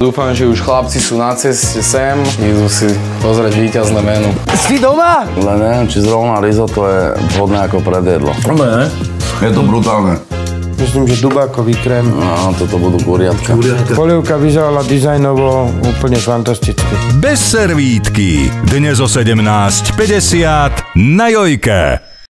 Dúfam, že už chlapci sú na ceste sem, idú si pozrieť víťazné menu. Si doma? Len neviem, či zrovna risotto je vhodné ako predjedlo. Ne. Je to brutálne. Myslím, že dubákový krém. No, toto budú kuriatka. kuriatka. Polievka vyzerala dizajnovo úplne fantasticky. Bez servítky. Dnes o 17.50 na Jojke.